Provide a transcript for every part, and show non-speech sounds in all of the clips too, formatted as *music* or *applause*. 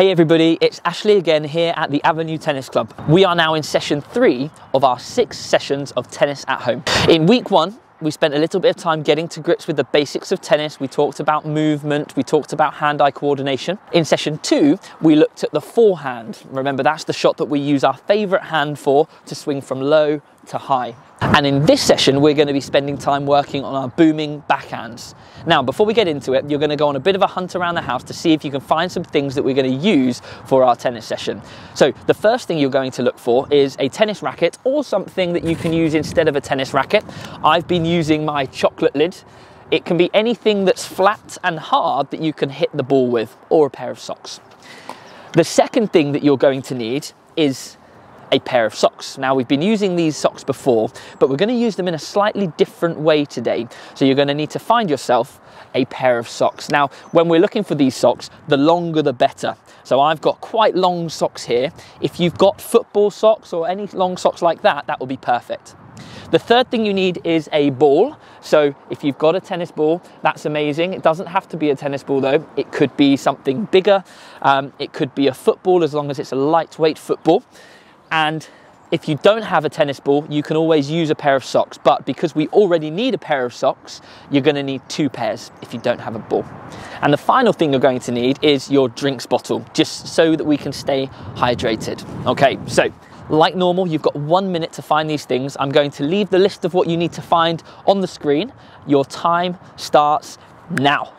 Hey everybody, it's Ashley again here at the Avenue Tennis Club. We are now in session three of our six sessions of tennis at home. In week one, we spent a little bit of time getting to grips with the basics of tennis. We talked about movement, we talked about hand-eye coordination. In session two, we looked at the forehand. Remember, that's the shot that we use our favorite hand for to swing from low to high. And in this session, we're going to be spending time working on our booming backhands. Now, before we get into it, you're going to go on a bit of a hunt around the house to see if you can find some things that we're going to use for our tennis session. So the first thing you're going to look for is a tennis racket or something that you can use instead of a tennis racket. I've been using my chocolate lid. It can be anything that's flat and hard that you can hit the ball with or a pair of socks. The second thing that you're going to need is a pair of socks. Now we've been using these socks before, but we're gonna use them in a slightly different way today. So you're gonna need to find yourself a pair of socks. Now, when we're looking for these socks, the longer the better. So I've got quite long socks here. If you've got football socks or any long socks like that, that will be perfect. The third thing you need is a ball. So if you've got a tennis ball, that's amazing. It doesn't have to be a tennis ball though. It could be something bigger. Um, it could be a football as long as it's a lightweight football. And if you don't have a tennis ball, you can always use a pair of socks. But because we already need a pair of socks, you're gonna need two pairs if you don't have a ball. And the final thing you're going to need is your drinks bottle, just so that we can stay hydrated. Okay, so like normal, you've got one minute to find these things. I'm going to leave the list of what you need to find on the screen. Your time starts now.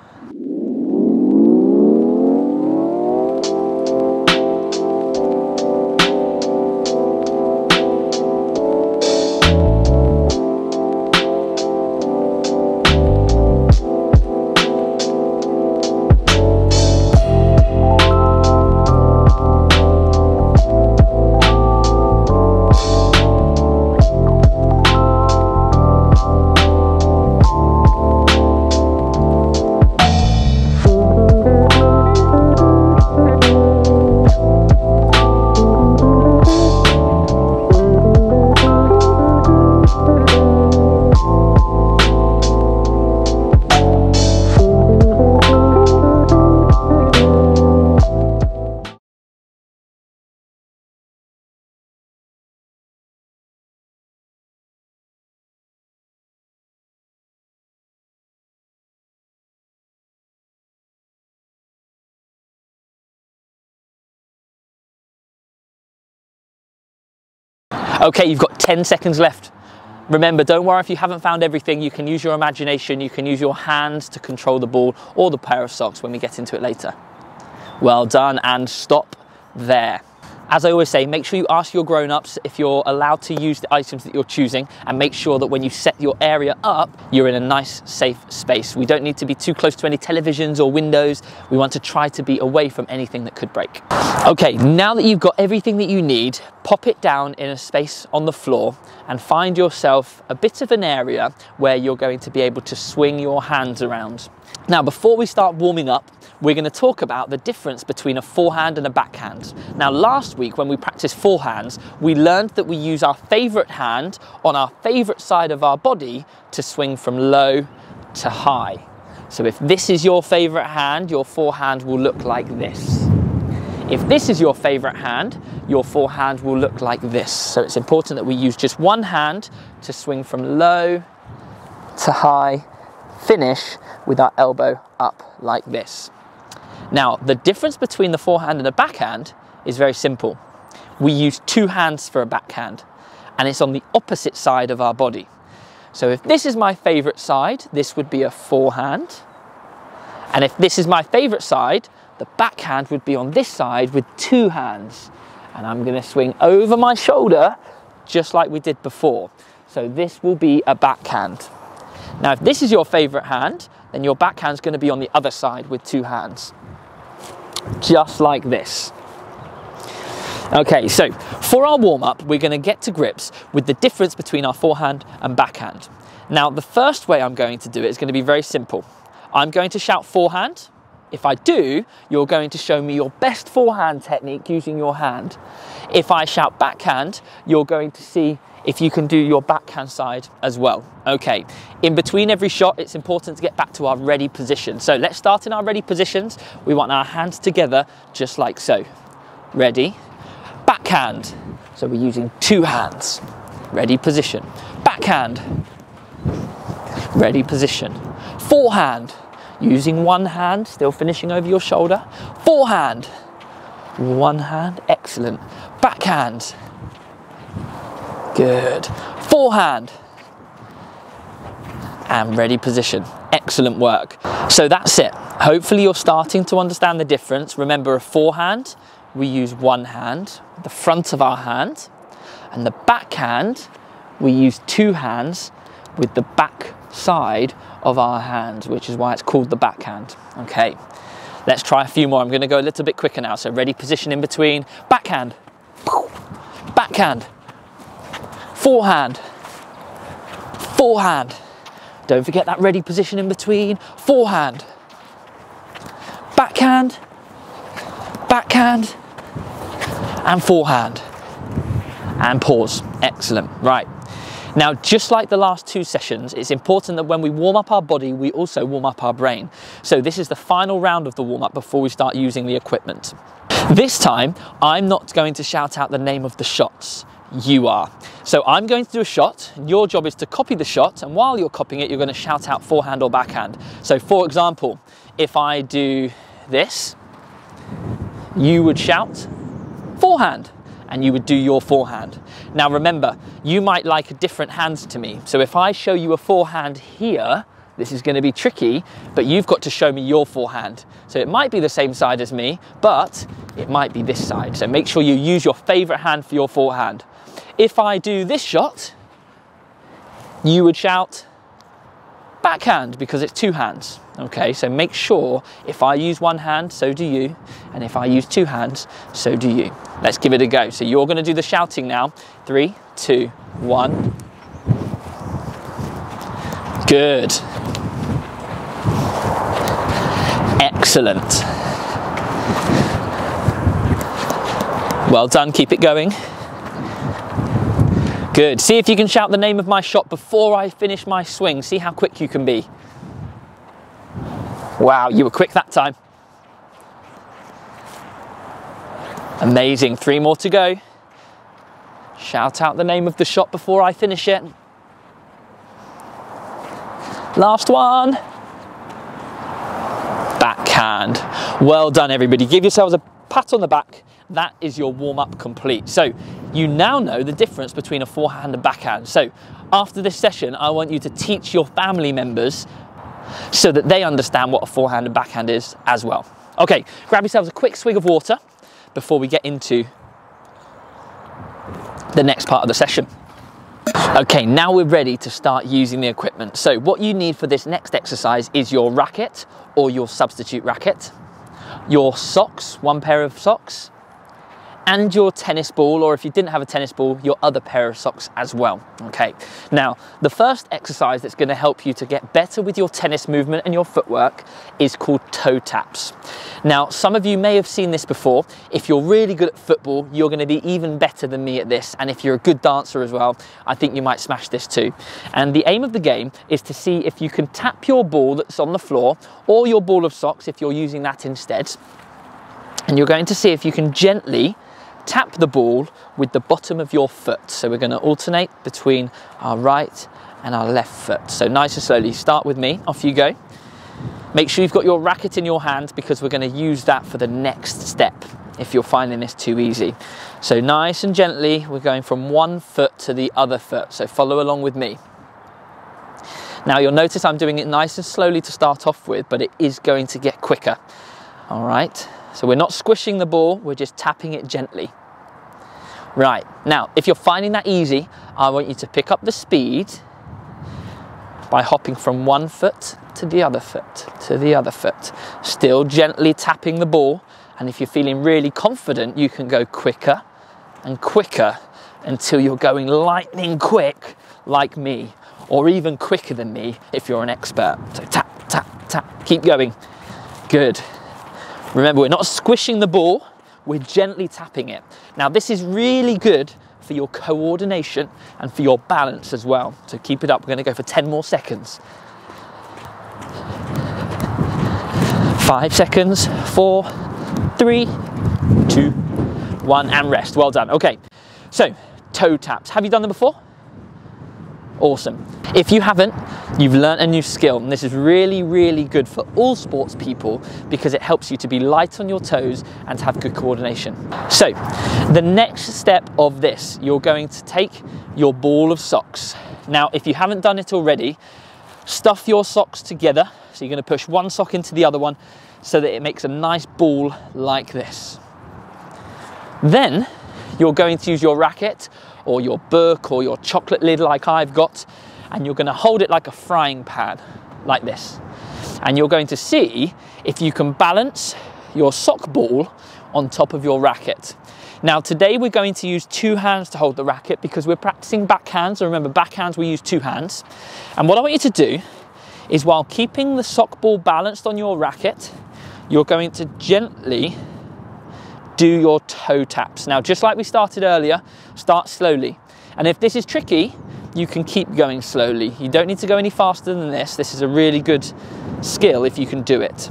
*laughs* Okay, you've got 10 seconds left. Remember, don't worry if you haven't found everything. You can use your imagination, you can use your hands to control the ball or the pair of socks when we get into it later. Well done, and stop there. As I always say, make sure you ask your grown-ups if you're allowed to use the items that you're choosing and make sure that when you set your area up, you're in a nice, safe space. We don't need to be too close to any televisions or windows. We want to try to be away from anything that could break. Okay, now that you've got everything that you need, pop it down in a space on the floor and find yourself a bit of an area where you're going to be able to swing your hands around. Now, before we start warming up, we're going to talk about the difference between a forehand and a backhand. Now, last week when we practiced forehands, we learned that we use our favorite hand on our favorite side of our body to swing from low to high. So if this is your favorite hand, your forehand will look like this. If this is your favorite hand, your forehand will look like this. So it's important that we use just one hand to swing from low to high, finish with our elbow up like this. Now, the difference between the forehand and the backhand is very simple. We use two hands for a backhand, and it's on the opposite side of our body. So if this is my favorite side, this would be a forehand. And if this is my favorite side, the backhand would be on this side with two hands. And I'm gonna swing over my shoulder just like we did before. So this will be a backhand. Now, if this is your favorite hand, then your backhand's gonna be on the other side with two hands just like this. Okay, so for our warm up, we're going to get to grips with the difference between our forehand and backhand. Now, the first way I'm going to do it is going to be very simple. I'm going to shout forehand, If I do, you're going to show me your best forehand technique using your hand. If I shout backhand, you're going to see if you can do your backhand side as well. Okay, in between every shot, it's important to get back to our ready position. So let's start in our ready positions. We want our hands together just like so. Ready, backhand. So we're using two hands. Ready position. Backhand. Ready position. Forehand. Using one hand, still finishing over your shoulder. Forehand. One hand, excellent. Backhand. Good. Forehand. And ready position. Excellent work. So that's it. Hopefully you're starting to understand the difference. Remember a forehand, we use one hand, the front of our hand, and the backhand, we use two hands with the back side of our hand, which is why it's called the backhand. Okay, let's try a few more. I'm gonna go a little bit quicker now. So ready position in between, backhand, backhand, forehand, forehand. Don't forget that ready position in between, forehand, backhand, backhand, and forehand. And pause, excellent, right. Now, just like the last two sessions, it's important that when we warm up our body, we also warm up our brain. So this is the final round of the warm up before we start using the equipment. This time, I'm not going to shout out the name of the shots. You are. So I'm going to do a shot, your job is to copy the shot, and while you're copying it, you're going to shout out forehand or backhand. So for example, if I do this, you would shout forehand and you would do your forehand. Now remember, you might like a different hand to me. So if I show you a forehand here, this is gonna be tricky, but you've got to show me your forehand. So it might be the same side as me, but it might be this side. So make sure you use your favorite hand for your forehand. If I do this shot, you would shout backhand because it's two hands. Okay, so make sure if I use one hand, so do you, and if I use two hands, so do you. Let's give it a go. So you're gonna do the shouting now. Three, two, one. Good. Excellent. Well done, keep it going. Good. See if you can shout the name of my shot before I finish my swing. See how quick you can be. Wow, you were quick that time. Amazing. Three more to go. Shout out the name of the shot before I finish it. Last one. Backhand. Well done, everybody. Give yourselves a pat on the back that is your warm up complete. So you now know the difference between a forehand and a backhand. So after this session, I want you to teach your family members so that they understand what a forehand and backhand is as well. Okay, grab yourselves a quick swig of water before we get into the next part of the session. Okay, now we're ready to start using the equipment. So what you need for this next exercise is your racket or your substitute racket, your socks, one pair of socks, and your tennis ball, or if you didn't have a tennis ball, your other pair of socks as well. Okay, now the first exercise that's going to help you to get better with your tennis movement and your footwork is called toe taps. Now, some of you may have seen this before. If you're really good at football, you're going to be even better than me at this. And if you're a good dancer as well, I think you might smash this too. And the aim of the game is to see if you can tap your ball that's on the floor or your ball of socks if you're using that instead. And you're going to see if you can gently tap the ball with the bottom of your foot. So we're going to alternate between our right and our left foot. So nice and slowly, start with me, off you go. Make sure you've got your racket in your hand because we're going to use that for the next step if you're finding this too easy. So nice and gently, we're going from one foot to the other foot. So follow along with me. Now you'll notice I'm doing it nice and slowly to start off with, but it is going to get quicker. All right, so we're not squishing the ball, we're just tapping it gently. Right, now if you're finding that easy, I want you to pick up the speed by hopping from one foot to the other foot, to the other foot. Still gently tapping the ball, and if you're feeling really confident, you can go quicker and quicker until you're going lightning quick like me, or even quicker than me if you're an expert. So tap, tap, tap, keep going. Good. Remember, we're not squishing the ball, we're gently tapping it. Now, this is really good for your coordination and for your balance as well. So keep it up. We're going to go for 10 more seconds. Five seconds, four, three, two, one, and rest. Well done. Okay, so toe taps. Have you done them before? Awesome. If you haven't, you've learned a new skill, and this is really, really good for all sports people because it helps you to be light on your toes and to have good coordination. So, the next step of this, you're going to take your ball of socks. Now, if you haven't done it already, stuff your socks together. So, you're going to push one sock into the other one so that it makes a nice ball like this. Then, you're going to use your racket or your Burke or your chocolate lid like I've got, and you're gonna hold it like a frying pan, like this. And you're going to see if you can balance your sock ball on top of your racket. Now today we're going to use two hands to hold the racket because we're practicing backhands. So remember backhands we use two hands. And what I want you to do is while keeping the sock ball balanced on your racket, you're going to gently do your toe taps. Now, just like we started earlier, start slowly. And if this is tricky, you can keep going slowly. You don't need to go any faster than this. This is a really good skill if you can do it.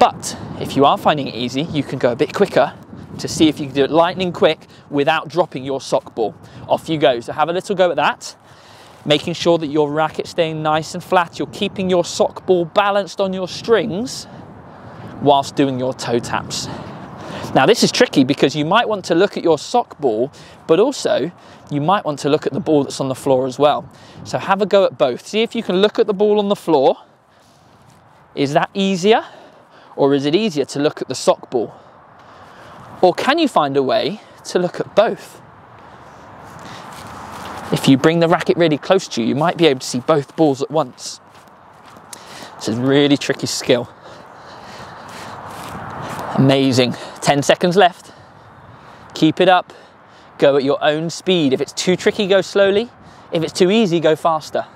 But if you are finding it easy, you can go a bit quicker to see if you can do it lightning quick without dropping your sock ball. Off you go. So have a little go at that. Making sure that your racket's staying nice and flat. You're keeping your sock ball balanced on your strings whilst doing your toe taps. Now this is tricky because you might want to look at your sock ball, but also you might want to look at the ball that's on the floor as well. So have a go at both. See if you can look at the ball on the floor. Is that easier? Or is it easier to look at the sock ball? Or can you find a way to look at both? If you bring the racket really close to you, you might be able to see both balls at once. It's a really tricky skill. Amazing. 10 seconds left. Keep it up. Go at your own speed. If it's too tricky, go slowly. If it's too easy, go faster.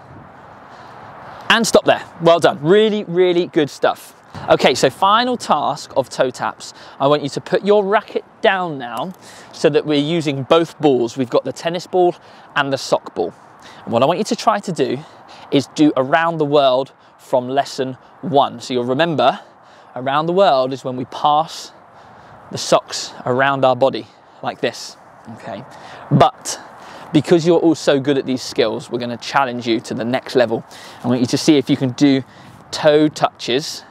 And stop there. Well done. Really, really good stuff. Okay, so final task of toe taps. I want you to put your racket down now so that we're using both balls. We've got the tennis ball and the sock ball. And what I want you to try to do is do around the world from lesson one. So you'll remember around the world is when we pass the socks around our body like this, okay? But because you're all so good at these skills, we're gonna challenge you to the next level. I want you to see if you can do toe touches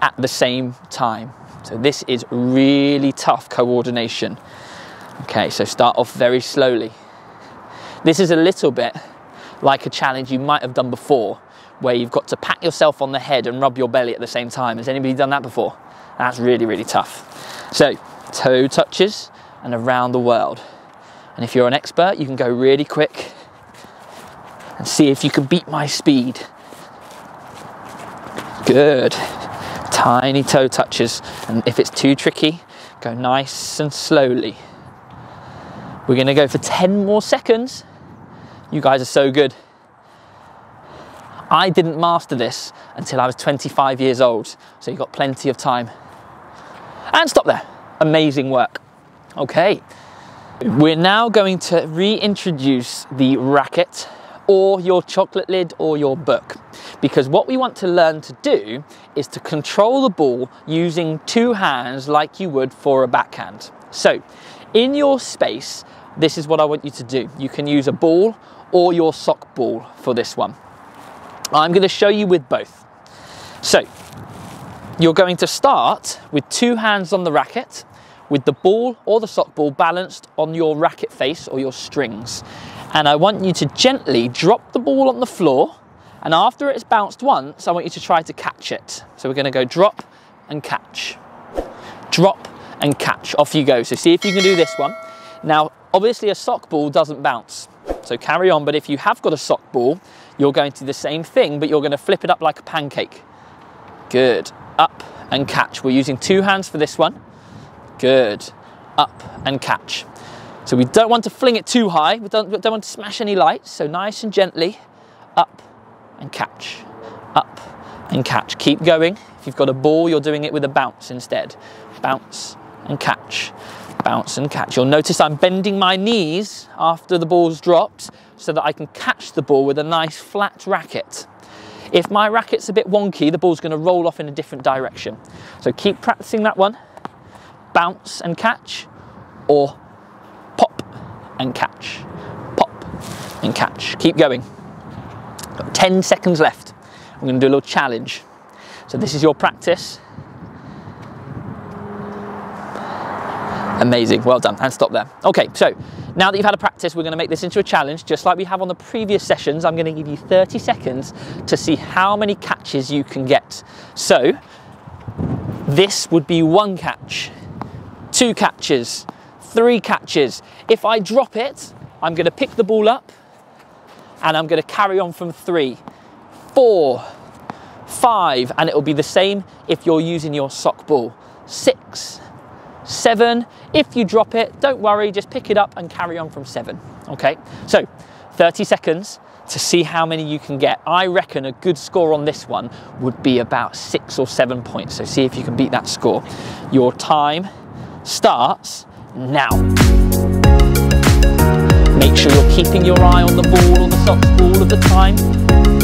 at the same time. So this is really tough coordination. Okay, so start off very slowly. This is a little bit like a challenge you might have done before, where you've got to pat yourself on the head and rub your belly at the same time. Has anybody done that before? That's really, really tough. So, toe touches and around the world. And if you're an expert, you can go really quick and see if you can beat my speed. Good. Tiny toe touches. And if it's too tricky, go nice and slowly. We're gonna go for 10 more seconds. You guys are so good. I didn't master this until I was 25 years old, so you've got plenty of time. And stop there. Amazing work. Okay, we're now going to reintroduce the racket or your chocolate lid or your book. Because what we want to learn to do is to control the ball using two hands like you would for a backhand. So, in your space, this is what I want you to do. You can use a ball or your sock ball for this one. I'm going to show you with both. So, you're going to start with two hands on the racket, with the ball or the sock ball balanced on your racket face or your strings. And I want you to gently drop the ball on the floor. And after it's bounced once, I want you to try to catch it. So we're going to go drop and catch. Drop and catch. Off you go. So see if you can do this one. Now, obviously a sock ball doesn't bounce. So carry on. But if you have got a sock ball, you're going to do the same thing, but you're going to flip it up like a pancake. Good. Up and catch. We're using two hands for this one. Good. Up and catch. So we don't want to fling it too high. We don't, we don't want to smash any lights. So nice and gently. Up and catch. Up and catch. Keep going. If you've got a ball, you're doing it with a bounce instead. Bounce and catch, bounce and catch. You'll notice I'm bending my knees after the ball's dropped so that I can catch the ball with a nice flat racket. If my racket's a bit wonky, the ball's gonna roll off in a different direction. So keep practicing that one. Bounce and catch, or pop and catch, pop and catch. Keep going. Got 10 seconds left. I'm gonna do a little challenge. So this is your practice. Amazing, well done, and stop there. Okay, so now that you've had a practice, we're gonna make this into a challenge, just like we have on the previous sessions. I'm gonna give you 30 seconds to see how many catches you can get. So, this would be one catch, two catches, three catches. If I drop it, I'm gonna pick the ball up and I'm gonna carry on from three, four, five, and it'll be the same if you're using your sock ball. Six, seven. If you drop it, don't worry, just pick it up and carry on from seven. Okay, so 30 seconds to see how many you can get. I reckon a good score on this one would be about six or seven points. So see if you can beat that score. Your time starts now. Make sure you're keeping your eye on the ball or the socks all of the time.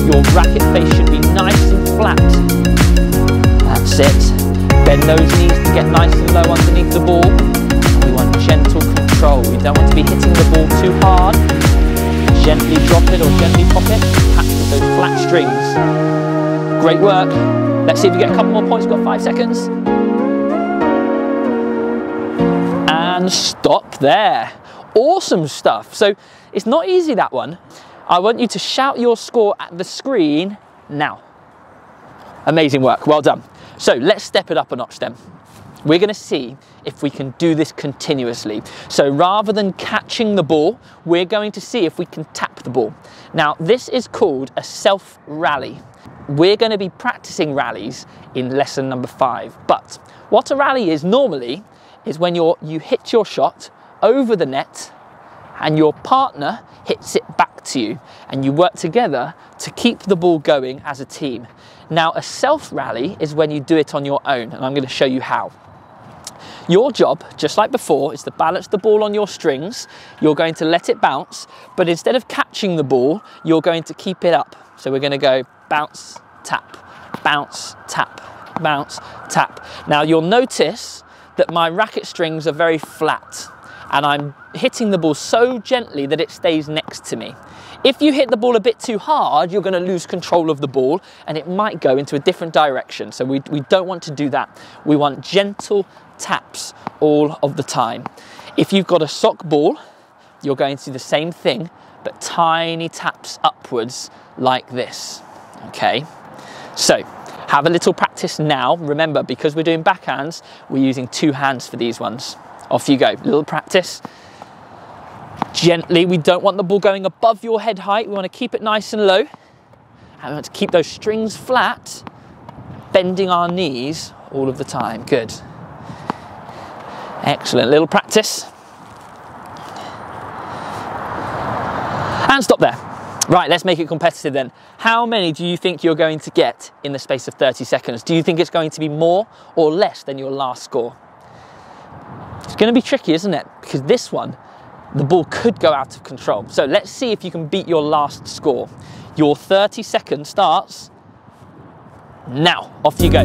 Your racket face should be nice and flat. That's it. Bend those knees get nice and low underneath the ball. We want gentle control. We don't want to be hitting the ball too hard. Gently drop it or gently pop it. With those flat strings. Great work. Let's see if we get a couple more points. We've got five seconds. And stop there. Awesome stuff. So it's not easy, that one. I want you to shout your score at the screen now. Amazing work. Well done. So let's step it up a notch then. We're going to see if we can do this continuously. So rather than catching the ball, we're going to see if we can tap the ball. Now, this is called a self rally. We're going to be practicing rallies in lesson number five. But what a rally is normally is when you're, you hit your shot over the net and your partner hits it back to you and you work together to keep the ball going as a team. Now, a self rally is when you do it on your own, and I'm going to show you how. Your job, just like before, is to balance the ball on your strings. You're going to let it bounce, but instead of catching the ball, you're going to keep it up. So we're going to go bounce, tap, bounce, tap, bounce, tap. Now you'll notice that my racket strings are very flat and I'm hitting the ball so gently that it stays next to me. If you hit the ball a bit too hard, you're going to lose control of the ball and it might go into a different direction. So we, we don't want to do that. We want gentle taps all of the time. If you've got a sock ball, you're going to do the same thing, but tiny taps upwards like this. Okay, so have a little practice now. Remember, because we're doing backhands, we're using two hands for these ones. Off you go, little practice. Gently, we don't want the ball going above your head height. We want to keep it nice and low. And we want to keep those strings flat, bending our knees all of the time. Good. Excellent. Little practice. And stop there. Right, let's make it competitive then. How many do you think you're going to get in the space of 30 seconds? Do you think it's going to be more or less than your last score? It's going to be tricky, isn't it? Because this one the ball could go out of control. So let's see if you can beat your last score. Your 30 seconds starts now. Off you go.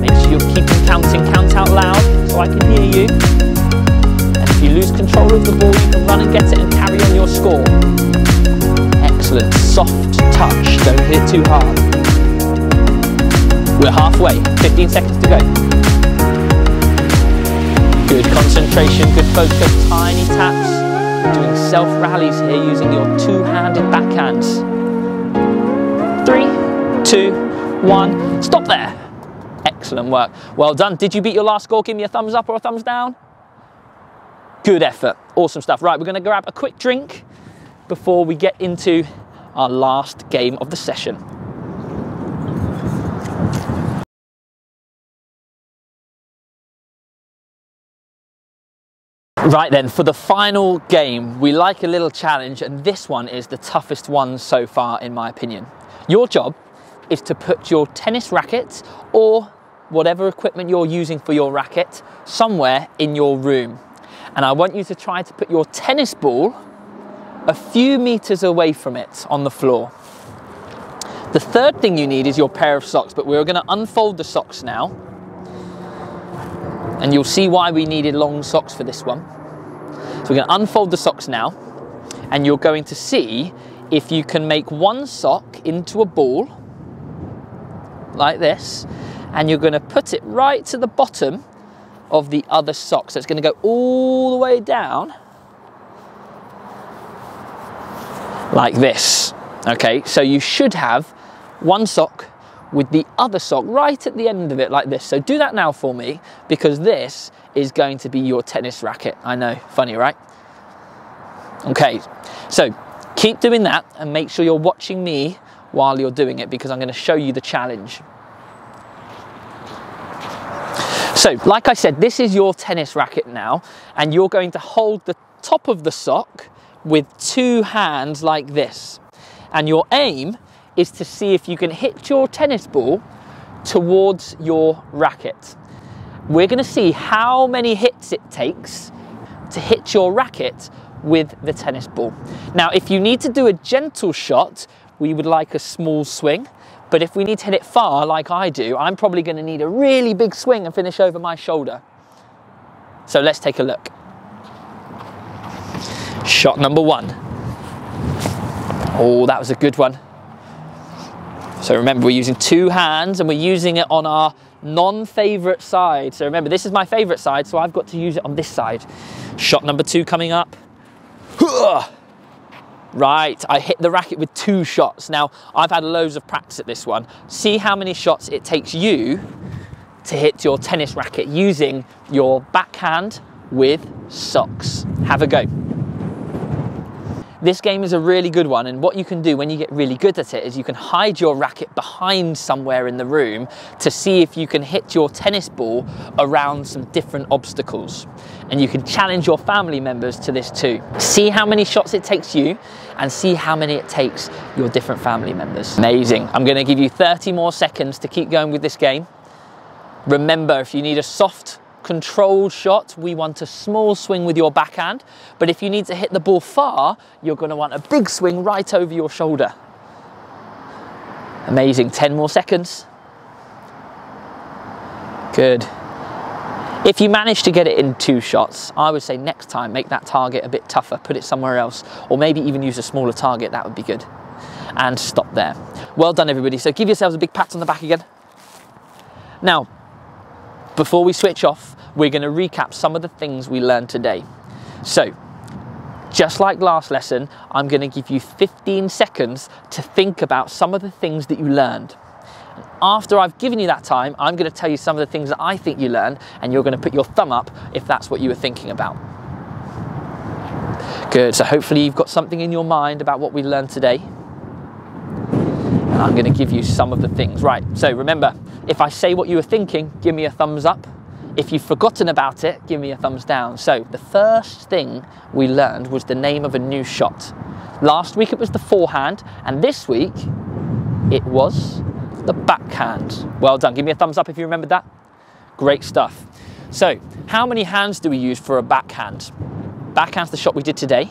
Make sure you're keeping counting, count out loud so I can hear you. And if you lose control of the ball, you can run and get it and carry on your score. Excellent. Soft touch. Don't hit it too hard. We're halfway. 15 seconds to go. Good concentration, good focus, tiny taps doing self rallies here using your two-handed backhands. Three, two, one, stop there. Excellent work. Well done. Did you beat your last score? Give me a thumbs up or a thumbs down. Good effort. Awesome stuff. Right, we're going to grab a quick drink before we get into our last game of the session. Right then, for the final game, we like a little challenge, and this one is the toughest one so far, in my opinion. Your job is to put your tennis racket or whatever equipment you're using for your racket somewhere in your room. And I want you to try to put your tennis ball a few meters away from it on the floor. The third thing you need is your pair of socks, but we're going to unfold the socks now. And you'll see why we needed long socks for this one. So we're to unfold the socks now, and you're going to see if you can make one sock into a ball like this, and you're going to put it right to the bottom of the other sock. So it's going to go all the way down like this. Okay, so you should have one sock with the other sock right at the end of it like this. So do that now for me because this is going to be your tennis racket. I know, funny, right? Okay, so keep doing that and make sure you're watching me while you're doing it because I'm going to show you the challenge. So, like I said, this is your tennis racket now, and you're going to hold the top of the sock with two hands like this. And your aim is to see if you can hit your tennis ball towards your racket. We're going to see how many hits it takes to hit your racket with the tennis ball. Now, if you need to do a gentle shot, we would like a small swing. But if we need to hit it far, like I do, I'm probably going to need a really big swing and finish over my shoulder. So let's take a look. Shot number one. Oh, that was a good one. So remember, we're using two hands and we're using it on our non-favorite side. So remember, this is my favorite side, so I've got to use it on this side. Shot number two coming up. Right, I hit the racket with two shots. Now, I've had loads of practice at this one. See how many shots it takes you to hit your tennis racket using your backhand with socks. Have a go. This game is a really good one and what you can do when you get really good at it is you can hide your racket behind somewhere in the room to see if you can hit your tennis ball around some different obstacles. And you can challenge your family members to this too. See how many shots it takes you and see how many it takes your different family members. Amazing. I'm gonna give you 30 more seconds to keep going with this game. Remember, if you need a soft controlled shot, we want a small swing with your backhand. But if you need to hit the ball far, you're going to want a big swing right over your shoulder. Amazing. 10 more seconds. Good. If you manage to get it in two shots, I would say next time make that target a bit tougher, put it somewhere else, or maybe even use a smaller target, that would be good. And stop there. Well done, everybody. So give yourselves a big pat on the back again. Now, before we switch off, we're going to recap some of the things we learned today. So, just like last lesson, I'm going to give you 15 seconds to think about some of the things that you learned. After I've given you that time, I'm going to tell you some of the things that I think you learned, and you're going to put your thumb up if that's what you were thinking about. Good, so hopefully you've got something in your mind about what we learned today. And I'm going to give you some of the things. Right, so remember, if I say what you were thinking, give me a thumbs up. If you've forgotten about it, give me a thumbs down. So, the first thing we learned was the name of a new shot. Last week it was the forehand, and this week it was the backhand. Well done. Give me a thumbs up if you remembered that. Great stuff. So, how many hands do we use for a backhand? Backhand's the shot we did today.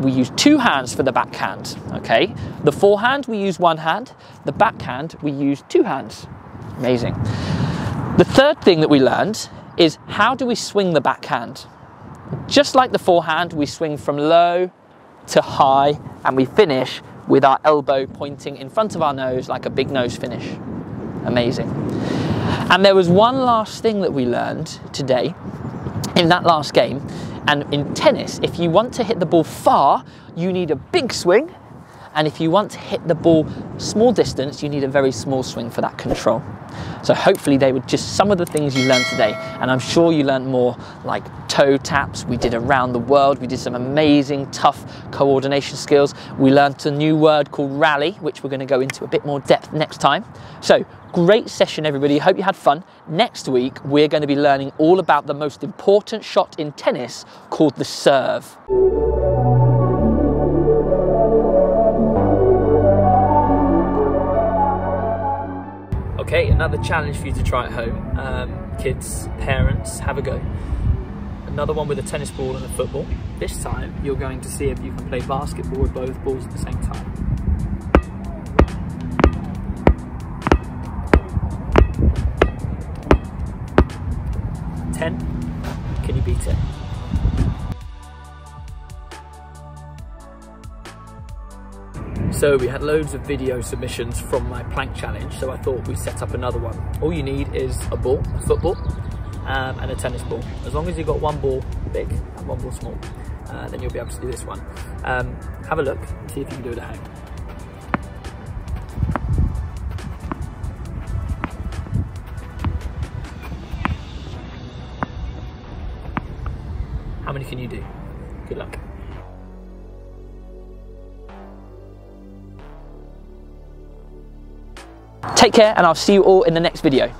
We use two hands for the backhand, okay? The forehand, we use one hand. The backhand, we use two hands. Amazing. The third thing that we learned is how do we swing the backhand? Just like the forehand, we swing from low to high and we finish with our elbow pointing in front of our nose like a big nose finish. Amazing. And there was one last thing that we learned today in that last game. And in tennis, if you want to hit the ball far, you need a big swing. And if you want to hit the ball small distance, you need a very small swing for that control. So hopefully they were just some of the things you learned today. And I'm sure you learned more like toe taps. We did around the world. We did some amazing, tough coordination skills. We learned a new word called rally, which we're going to go into a bit more depth next time. So great session, everybody. Hope you had fun. Next week, we're going to be learning all about the most important shot in tennis called the serve. Okay, another challenge for you to try at home. Um, kids, parents, have a go. Another one with a tennis ball and a football. This time, you're going to see if you can play basketball with both balls at the same time. Ten. Can you beat it? So we had loads of video submissions from my plank challenge, so I thought we'd set up another one. All you need is a ball, a football, um, and a tennis ball. As long as you've got one ball big and one ball small, uh, then you'll be able to do this one. Um, have a look, see if you can do it at home. How many can you do? Good luck. Take care and I'll see you all in the next video.